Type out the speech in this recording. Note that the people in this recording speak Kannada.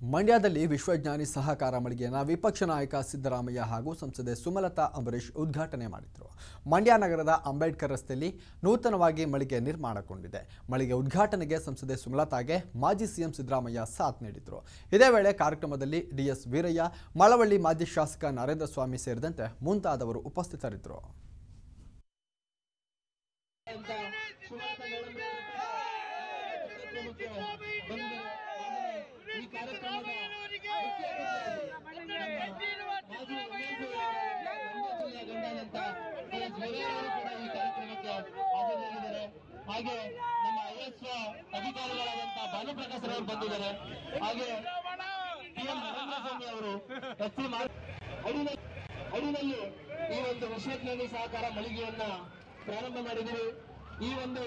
ಮಂಡ್ಯದಲ್ಲಿ ವಿಶ್ವಜ್ಞಾನಿ ಸಹಕಾರ ಮಳಿಗೆಯನ್ನು ವಿಪಕ್ಷ ನಾಯಕ ಸಿದ್ದರಾಮಯ್ಯ ಹಾಗೂ ಸಂಸದೆ ಸುಮಲತಾ ಅಂಬರೀಷ್ ಉದ್ಘಾಟನೆ ಮಾಡಿದರು. ಮಂಡ್ಯ ನಗರದ ಅಂಬೇಡ್ಕರ್ ರಸ್ತೆಯಲ್ಲಿ ನೂತನವಾಗಿ ಮಳಿಗೆ ನಿರ್ಮಾಣಗೊಂಡಿದೆ. ಮಳಿಗೆ ಉದ್ಘಾಟನೆಗೆ ಸಂಸದೆ ಸುಮಲತಾಗೆ ಮಾಜಿ ಸಿಎಂ ಸಿದ್ದರಾಮಯ್ಯ ಸಾಥ್ ನೀಡಿದರು. ಇದೇ ವೇಳೆ ಕಾರ್ಯಕ್ರಮದಲ್ಲಿ ಡಿಎಸ್ ವೀರಯ್ಯ, ಮಳವಳ್ಳಿ ಮಾಜಿ ಶಾಸಕ ನರೇಂದ್ರ ಸ್ವಾಮಿ ಸೇರಿದಂತೆ ಮುಂತಾದವರು ಉಪಸ್ಥಿತರಿದ್ದರು ಅಂತ ಸುಮಲತಾ ಮೇಡಮ್ ಕಾರ್ಯಕ್ರಮಕ್ಕೆ ಬಂದಿದ್ದಾರೆ. ಆಮೇಲೆ ಈ ಕಾರ್ಯಕ್ರಮದ ಮುಖ್ಯ ಅತಿಥಿ ಮಾಜಿ ಎಮ್ಮೆಲ್ಸಿ ಮಂಡ್ಯ ಜಿಲ್ಲೆಯ ಗಂಡಾದಂತ ವೀರಯ್ಯ ಕೂಡ ಈ ಕಾರ್ಯಕ್ರಮಕ್ಕೆ ಹಾಜರಾಗಿದ್ದಾರೆ ಹಾಗೆ ನಮ್ಮ ಐಎಸ್ ಅಧಿಕಾರಿಗಳಾದಂತ ಭಾನುಪ್ರಕಾಶ್ ಅವರು ಬಂದಿದ್ದಾರೆ ಹಾಗೆ ಟಿ ಎಂ ನರೇಂದ್ರ ಅವರು ಎಸ್ ಸಿ ಅಡಿನಲ್ಲಿ ಈ ಒಂದು ವಿಶ್ವಜ್ಞಾನಿ ಸಹಕಾರ ಮಳಿಗೆಯನ್ನ ಪ್ರಾರಂಭ ಮಾಡಿದ್ದೀವಿ ಈ ಒಂದು